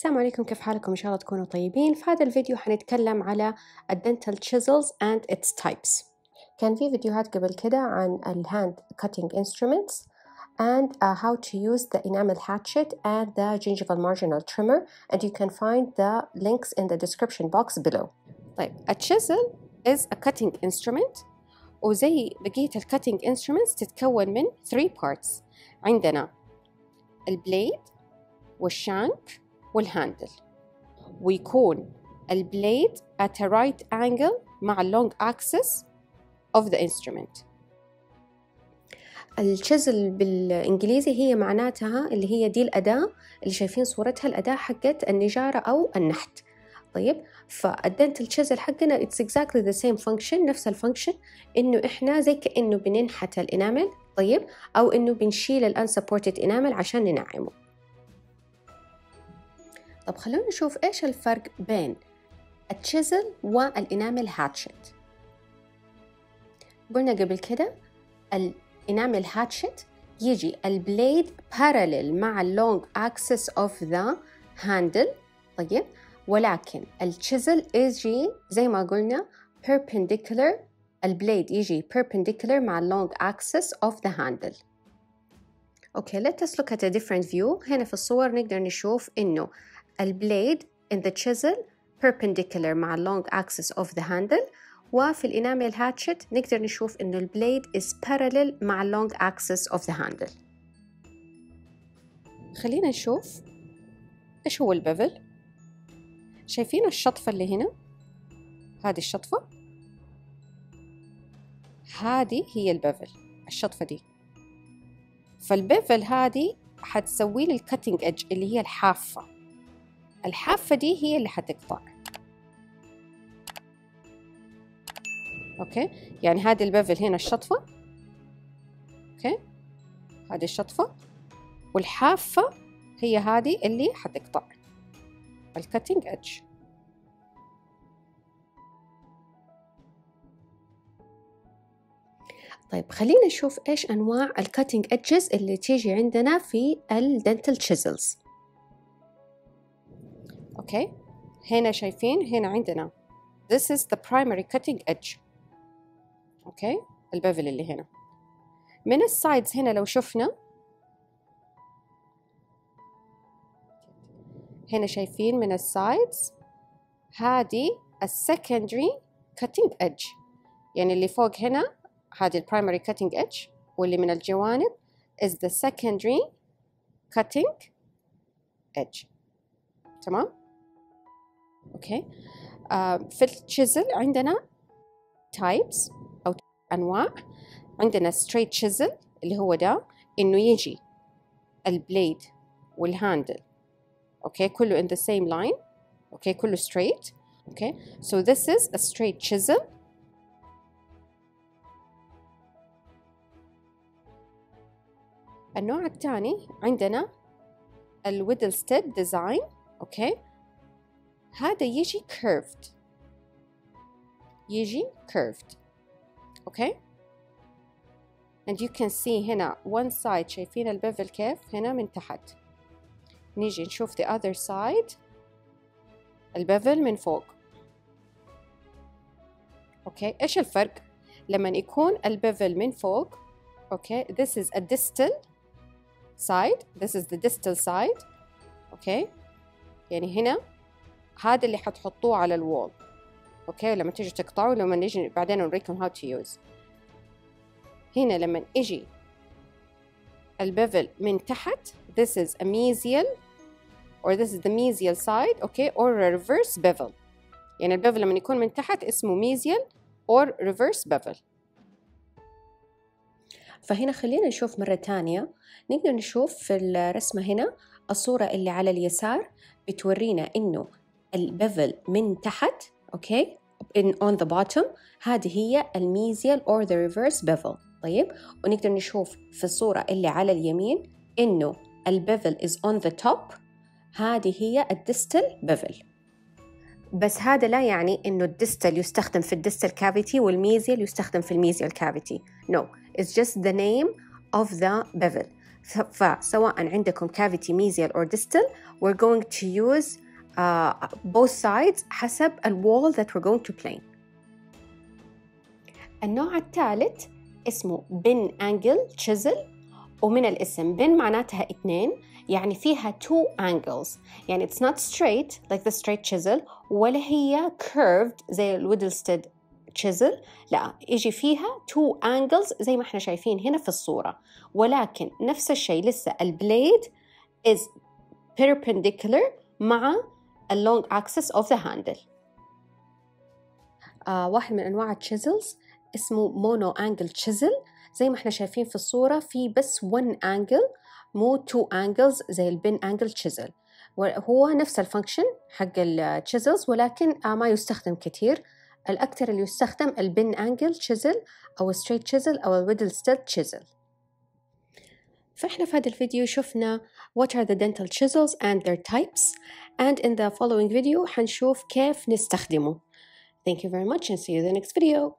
السلام عليكم كيف حالكم إن شاء الله تكونوا طيبين في هذا الفيديو حنتكلم على الدنتال chisels and its types كان في فيديوهات قبل كده عن الهاند cutting instruments and uh, how to use the enamel hatchet and the gingival marginal trimmer and you can find the links in the description box below طيب a chisel is a cutting instrument وزي بقية ال cutting instruments تتكون من three parts عندنا ال blade وال shank وال handle ويكون ال blade at a right angle مع long axis of the instrument. ال chisel بالإنجليزي هي معناتها اللي هي دي الأداة اللي شايفين صورتها الأداة حقت النجارة أو النحت. طيب؟ فال dental chisel حقنا it's exactly the same function نفس ال function إنه إحنا زي كأنه بننحت ال enamel. طيب؟ أو إنه بنشيل ال unsupported enamel عشان ننعمه. طب خلونا نشوف إيش الفرق بين ال chisel وال enamel hatchet قلنا قبل كده ال enamel hatchet يجي ال blade parallel مع ال long axis of the handle طيب؟ ولكن ال chisel يجي زي ما قلنا perpendicular ال blade يجي perpendicular مع ال long axis of the handle. okay let us look at a different view. هنا في الصور نقدر نشوف إنه ال blade in the chisel perpendicular مع long axis of the handle وفي ال enamel hatchet نقدر نشوف إنه ال blade is parallel مع long axis of the handle. خلينا نشوف إيش هو ال bevel شايفين الشطفة اللي هنا؟ هذه الشطفة. هذه هي ال bevel الشطفة دي. فال bevel هذه حتسوي لي ال cutting edge اللي هي الحافة. الحافة دي هي اللي حتقطع. okay؟ يعني هذه ال bevel هنا الشطفة. okay؟ هذه الشطفة. والحافة هي هذه اللي حتقطع. ال cutting edge طيب خلينا نشوف إيش أنواع ال cutting edges اللي تيجي عندنا في ال dental chisels okay هنا شايفين هنا عندنا. This is the primary cutting edge. okay ال bevel اللي هنا. من ال sides هنا لو شفنا. هنا شايفين من ال sides هذه ال secondary cutting edge. يعني اللي فوق هنا هذه ال primary cutting edge. واللي من الجوانب is the secondary cutting edge. تمام؟ okay؟ آه في ال chisel عندنا types أو أنواع. عندنا straight chisel اللي هو ده إنه يجي ال blade وال handle okay؟ كله in the same line. okay؟ كله straight. okay؟ So this is a straight chisel. النوع الثاني عندنا ال Wedelstaedt design okay؟ هذا يجي curved. يجي curved. okay and you can see هنا one side شايفين ال bevel كيف هنا من تحت نيجي نشوف the other side ال bevel من فوق okay إيش الفرق لما يكون ال bevel من فوق okay this is a distal side. This is the distal side okay يعني هنا هذا اللي حتحطوه على ال wall. okay؟ لما تيجي تقطعوا لما نيجي بعدين نوريكم how to use. هنا لما أجي ال bevel من تحت this is a mesial or this is the mesial side okay or a reverse bevel. يعني ال bevel لما يكون من تحت اسمه mesial or reverse bevel. فهنا خلينا نشوف مرة تانية. نقدر نشوف في الرسمة هنا الصورة اللي على اليسار بتورينا إنه ال bevel من تحت okay؟ in on the bottom. هذه هي ال mesial or the reverse bevel. طيب؟ ونقدر نشوف في الصورة اللي على اليمين إنه ال bevel is on the top. هذه هي ال distal bevel بس هذا لا يعني إنه الديستال يستخدم في الديستال كافيتي والميزيال يستخدم في الميزيال كافيتي no. It's just the name of the bevel. فسواء عندكم cavity mesial or distal we're going to use uh, both sides حسب ال wall that we're going to plane النوع الثالث اسمه bin angle chisel ومن الاسم bin معناتها اثنين يعني فيها two angles يعني it's not straight like the straight chisel ولا هي curved زي الويدلستد chisel لا يجي فيها two angles زي ما احنا شايفين هنا في الصورة ولكن نفس الشيء لسه البليد is perpendicular مع ال long axis of the handle. آه واحد من أنواع التشيزلز اسمه mono angle chisel. زي ما إحنا شايفين في الصورة في بس one angle مو two angles زي ال bin angle chisel. وهو نفس ال function حق ال chisels ولكن ما يستخدم كثير الأكثر اللي يستخدم ال bin angle chisel أو straight chisel أو ال Wedelstaedt chisel فإحنا في هذا الفيديو شفنا what are the dental chisels and their types and in the following video حنشوف كيف نستخدمه Thank you very much and see you in the next video.